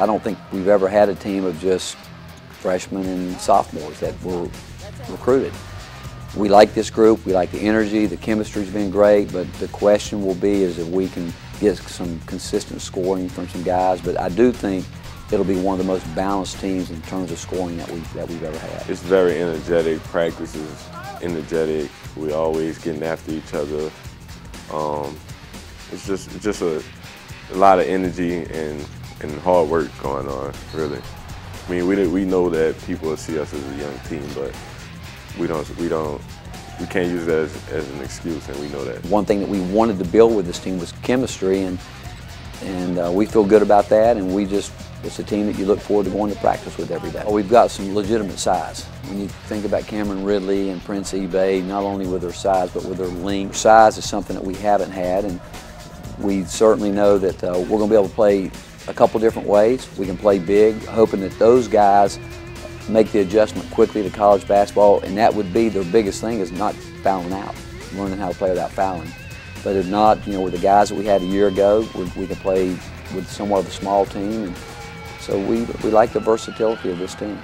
I don't think we've ever had a team of just freshmen and sophomores that were recruited. We like this group. We like the energy. The chemistry's been great. But the question will be is if we can get some consistent scoring from some guys. But I do think it'll be one of the most balanced teams in terms of scoring that we that we've ever had. It's very energetic. Practice is energetic. We always getting after each other. Um, it's just just a, a lot of energy and and hard work going on. Really. I mean, we we know that people see us as a young team, but we don't we don't we can't use that as, as an excuse, and we know that. One thing that we wanted to build with this team was chemistry, and and uh, we feel good about that. And we just it's a team that you look forward to going to practice with every day. We've got some legitimate size. When you think about Cameron Ridley and Prince Ibeh, not only with their size but with their length, size is something that we haven't had, and we certainly know that uh, we're going to be able to play a couple different ways. We can play big, hoping that those guys make the adjustment quickly to college basketball, and that would be their biggest thing is not fouling out, learning how to play without fouling. But if not, you know, with the guys that we had a year ago, we, we can play with somewhat of a small team, and so we, we like the versatility of this team.